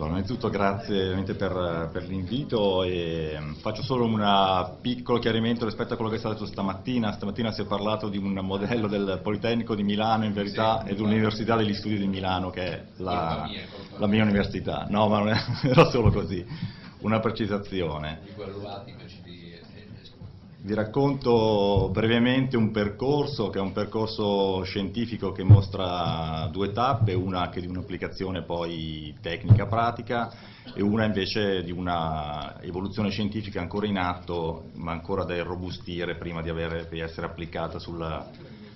Allora, innanzitutto grazie per, per l'invito e mm, faccio solo un piccolo chiarimento rispetto a quello che è stato detto stamattina. Stamattina si è parlato di un modello del Politecnico di Milano in verità sì, e dell'Università degli Studi di Milano che è la, mia, la mia università. No, ma non era solo così, una precisazione. Vi racconto brevemente un percorso che è un percorso scientifico che mostra due tappe, una che di un'applicazione poi tecnica pratica e una invece di una evoluzione scientifica ancora in atto ma ancora da irrobustire prima di, avere, di essere applicata sul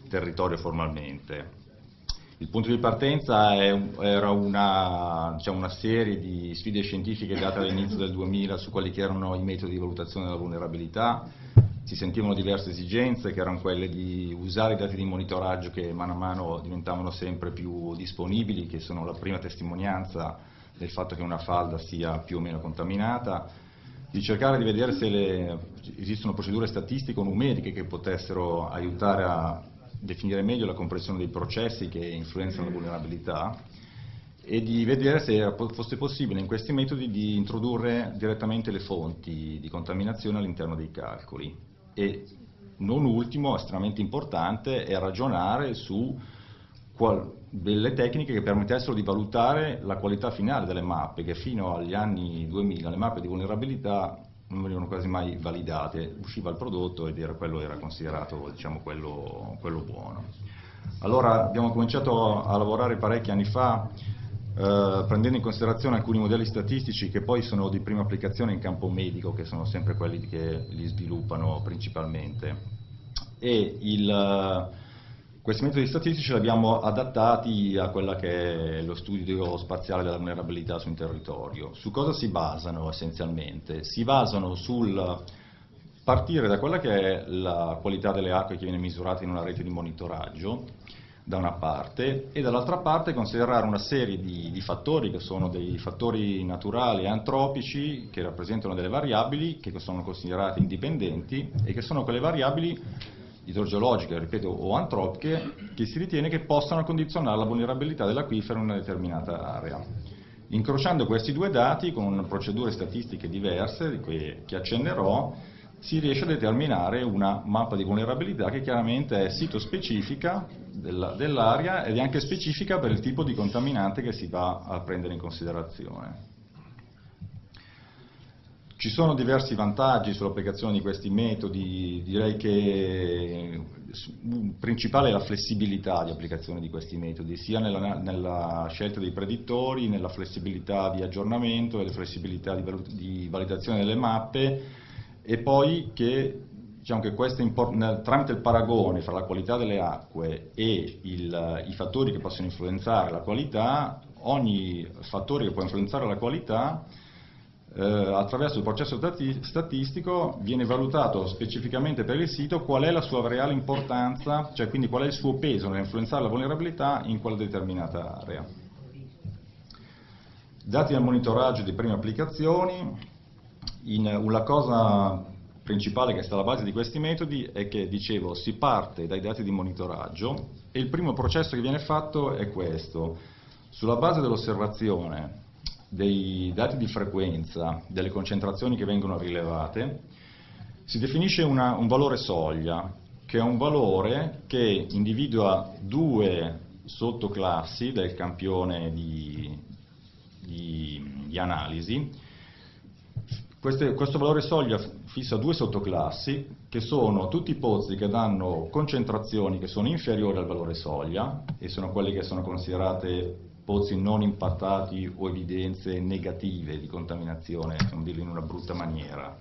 territorio formalmente. Il punto di partenza è, era una, diciamo, una, serie di sfide scientifiche date all'inizio del 2000 su quali erano i metodi di valutazione della vulnerabilità, si sentivano diverse esigenze che erano quelle di usare i dati di monitoraggio che mano a mano diventavano sempre più disponibili, che sono la prima testimonianza del fatto che una falda sia più o meno contaminata, di cercare di vedere se le, esistono procedure statistiche o numeriche che potessero aiutare a definire meglio la comprensione dei processi che influenzano la vulnerabilità e di vedere se fosse possibile in questi metodi di introdurre direttamente le fonti di contaminazione all'interno dei calcoli e non ultimo, estremamente importante, è ragionare su delle tecniche che permettessero di valutare la qualità finale delle mappe, che fino agli anni 2000 le mappe di vulnerabilità non venivano quasi mai validate, usciva il prodotto ed era, quello era considerato diciamo, quello, quello buono. Allora abbiamo cominciato a lavorare parecchi anni fa eh, prendendo in considerazione alcuni modelli statistici che poi sono di prima applicazione in campo medico, che sono sempre quelli che li sviluppano principalmente. E il, eh, questi metodi statistici li abbiamo adattati a quello che è lo studio spaziale della vulnerabilità su un territorio. Su cosa si basano essenzialmente? Si basano sul partire da quella che è la qualità delle acque che viene misurata in una rete di monitoraggio da una parte e dall'altra parte considerare una serie di, di, fattori che sono dei fattori naturali e antropici che rappresentano delle variabili che sono considerate indipendenti e che sono quelle variabili idrogeologiche, ripeto, o antropiche che si ritiene che possano condizionare la vulnerabilità dell'acquifero in una determinata area. Incrociando questi due dati con procedure statistiche diverse, di cui che accennerò, si riesce a determinare una mappa di vulnerabilità che chiaramente è sito specifica dell'area ed è anche specifica per il tipo di contaminante che si va a prendere in considerazione. Ci sono diversi vantaggi sull'applicazione di questi metodi, direi che il principale è la flessibilità di applicazione di questi metodi, sia nella, nella scelta dei predittori, nella flessibilità di aggiornamento e flessibilità di, di validazione delle mappe, e poi che, diciamo che nel, tramite il paragone fra la qualità delle acque e il, i fattori che possono influenzare la qualità, ogni fattore che può influenzare la qualità eh, attraverso il processo statistico viene valutato specificamente per il sito qual è la sua reale importanza, cioè quindi qual è il suo peso nell'influenzare la vulnerabilità in quella determinata area. Dati al monitoraggio di prime applicazioni, in, una cosa principale che sta alla base di questi metodi è che, dicevo, si parte dai dati di monitoraggio e il primo processo che viene fatto è questo. Sulla base dell'osservazione dei dati di frequenza, delle concentrazioni che vengono rilevate, si definisce una, un valore soglia, che è un valore che individua due sottoclassi del campione di, di, di analisi queste, questo valore soglia fissa due sottoclassi che sono tutti i pozzi che danno concentrazioni che sono inferiori al valore soglia e sono quelli che sono considerate pozzi non impattati o evidenze negative di contaminazione, per dirlo in una brutta maniera.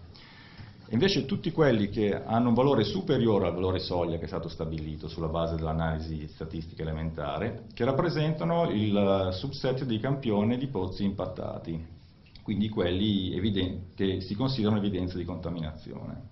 Invece tutti quelli che hanno un valore superiore al valore soglia che è stato stabilito sulla base dell'analisi statistica elementare, che rappresentano il subset di campione di pozzi impattati quindi quelli che si considerano evidenze di contaminazione.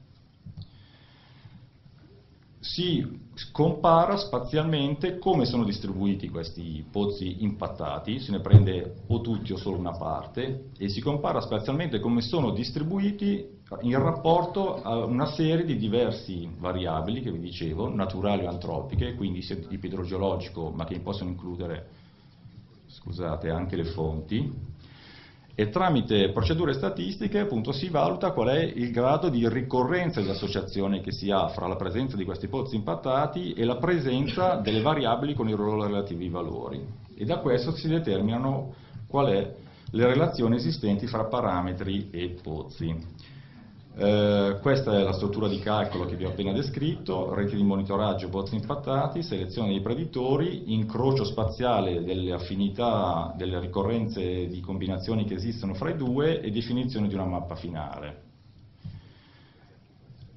Si compara spazialmente come sono distribuiti questi pozzi impattati, se ne prende o tutti o solo una parte, e si compara spazialmente come sono distribuiti in rapporto a una serie di diversi variabili che vi dicevo, naturali o antropiche, quindi sia di tipo idrogeologico ma che possono includere scusate, anche le fonti, e tramite procedure statistiche appunto si valuta qual è il grado di ricorrenza di associazione che si ha fra la presenza di questi pozzi impattati e la presenza delle variabili con i loro relativi valori e da questo si determinano qual è le relazioni esistenti fra parametri e pozzi. Eh, questa è la struttura di calcolo che vi ho appena descritto, reti di monitoraggio, pozzi impattati, selezione dei preditori, incrocio spaziale delle affinità, delle ricorrenze di combinazioni che esistono fra i due e definizione di una mappa finale.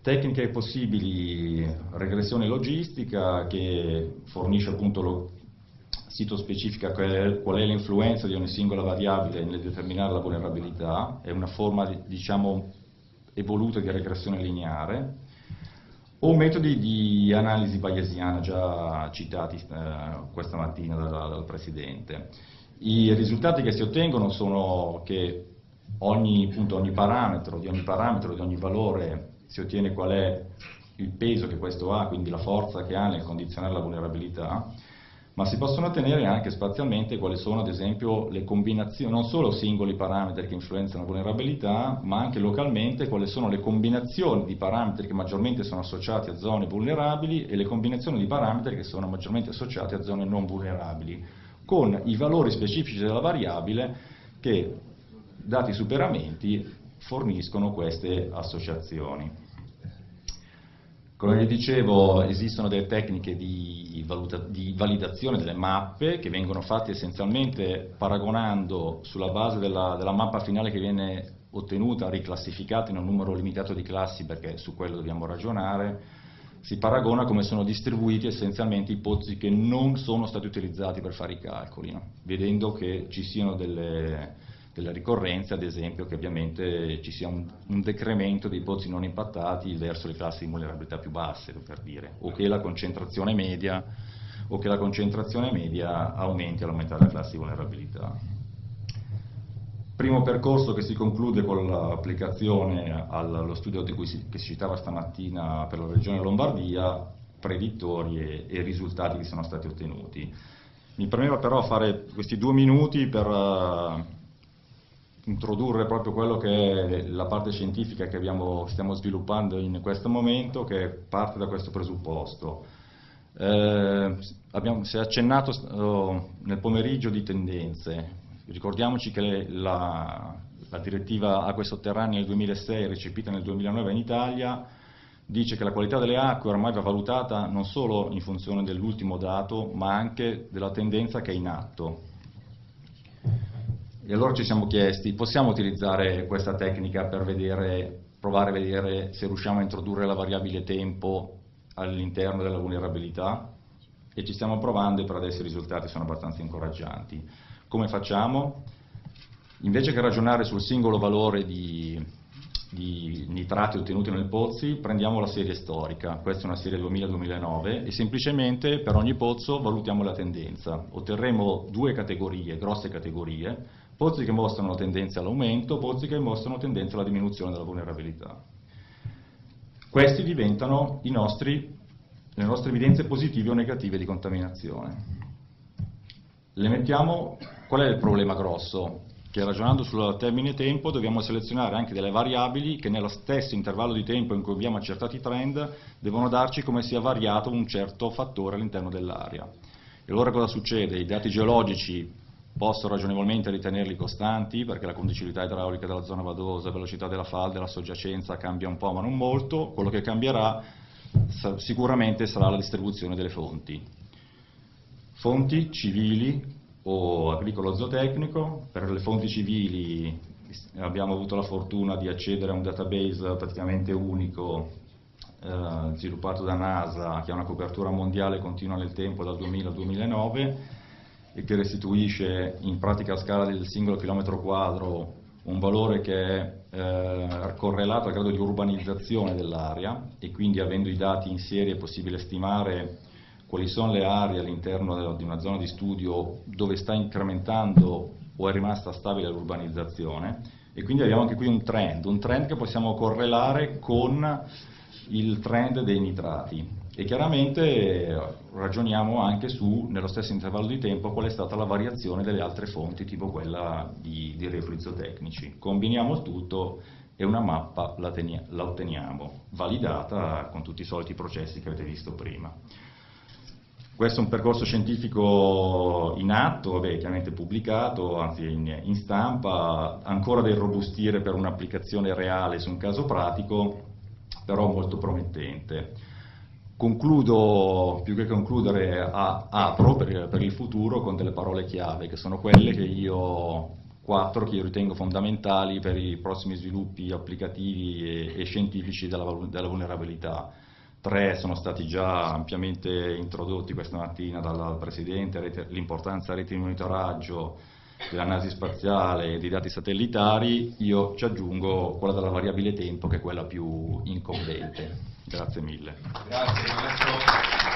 Tecniche possibili, regressione logistica che fornisce appunto lo sito specifica qual è l'influenza di ogni singola variabile nel determinare la vulnerabilità, è una forma diciamo evolute di regressione lineare, o metodi di analisi bayesiana già citati eh, questa mattina dal, dal Presidente. I risultati che si ottengono sono che ogni, appunto, ogni parametro, di ogni parametro, di ogni valore si ottiene qual è il peso che questo ha, quindi la forza che ha nel condizionare la vulnerabilità, ma si possono ottenere anche spazialmente quali sono ad esempio le combinazioni, non solo singoli parametri che influenzano la vulnerabilità, ma anche localmente quali sono le combinazioni di parametri che maggiormente sono associati a zone vulnerabili e le combinazioni di parametri che sono maggiormente associati a zone non vulnerabili, con i valori specifici della variabile che, dati i superamenti, forniscono queste associazioni. Come vi dicevo, esistono delle tecniche di, di, validazione delle mappe che vengono fatte essenzialmente paragonando sulla base della, della, mappa finale che viene ottenuta, riclassificata in un numero limitato di classi perché su quello dobbiamo ragionare, si paragona come sono distribuiti essenzialmente i pozzi che non sono stati utilizzati per fare i calcoli, no? vedendo che ci siano delle, delle ricorrenze, ad esempio che ovviamente ci sia un, un, decremento dei pozzi non impattati verso le classi di vulnerabilità più basse, per dire, o che la concentrazione media, la concentrazione media aumenti all'aumentare la classe di vulnerabilità. Primo percorso che si conclude con l'applicazione allo studio di cui si, che si citava stamattina per la regione Lombardia, predittori e, e risultati che sono stati ottenuti. Mi premeva però fare questi due minuti per uh, introdurre proprio quello che è la parte scientifica che abbiamo, stiamo sviluppando in questo momento, che parte da questo presupposto. Eh, abbiamo, si è accennato oh, nel pomeriggio di tendenze, ricordiamoci che la, la direttiva acque sotterranee del 2006, recepita nel 2009 in Italia, dice che la qualità delle acque ormai va valutata non solo in funzione dell'ultimo dato, ma anche della tendenza che è in atto. E allora ci siamo chiesti, possiamo utilizzare questa tecnica per vedere, provare a vedere se riusciamo a introdurre la variabile tempo all'interno della vulnerabilità? E ci stiamo provando e per adesso i risultati sono abbastanza incoraggianti. Come facciamo? Invece che ragionare sul singolo valore di, di nitrati ottenuti nel pozzi, prendiamo la serie storica, questa è una serie 2000-2009, e semplicemente per ogni pozzo valutiamo la tendenza. Otterremo due categorie, grosse categorie, pozzi che mostrano tendenza all'aumento, pozzi che mostrano tendenza alla diminuzione della vulnerabilità. Questi diventano nostri, le nostre evidenze positive o negative di contaminazione. Mettiamo, qual è il problema grosso? Che ragionando sul termine tempo dobbiamo selezionare anche delle variabili che nello stesso intervallo di tempo in cui abbiamo accertato i trend devono darci come sia variato un certo fattore all'interno dell'area. E allora cosa succede? I dati geologici Posso ragionevolmente ritenerli costanti perché la condicibilità idraulica della zona vadosa, velocità della falda la soggiacenza cambia un po' ma non molto, quello che cambierà sicuramente sarà la distribuzione delle fonti. Fonti civili o agricolo-zootecnico, per le fonti civili abbiamo avuto la fortuna di accedere a un database praticamente unico eh, sviluppato da NASA che ha una copertura mondiale continua nel tempo dal 2000 al 2009 e che restituisce in pratica a scala del singolo chilometro quadro un valore che è eh, correlato al grado di urbanizzazione dell'area e quindi avendo i dati in serie è possibile stimare quali sono le aree all'interno di una zona di studio dove sta incrementando o è rimasta stabile l'urbanizzazione. E quindi abbiamo anche qui un trend, un trend che possiamo correlare con il trend dei nitrati e chiaramente ragioniamo anche su, nello stesso intervallo di tempo, qual è stata la variazione delle altre fonti, tipo quella di, di riutilizzo tecnici. Combiniamo il tutto e una mappa la, la otteniamo, validata con tutti i soliti processi che avete visto prima. Questo è un percorso scientifico in atto, vabbè, chiaramente pubblicato, anzi in, in stampa, ancora da irrobustire per un'applicazione reale su un caso pratico, però molto promettente. Concludo, più che concludere, a, apro per, per, il futuro con delle parole chiave, che sono quelle che io, quattro, che io ritengo fondamentali per i prossimi sviluppi applicativi e, e scientifici della, della vulnerabilità Tre sono stati già ampiamente introdotti questa mattina dal Presidente, l'importanza della rete di monitoraggio, dell'analisi spaziale e dei dati satellitari, io ci aggiungo quella della variabile tempo che è quella più incombente. Grazie mille. Grazie,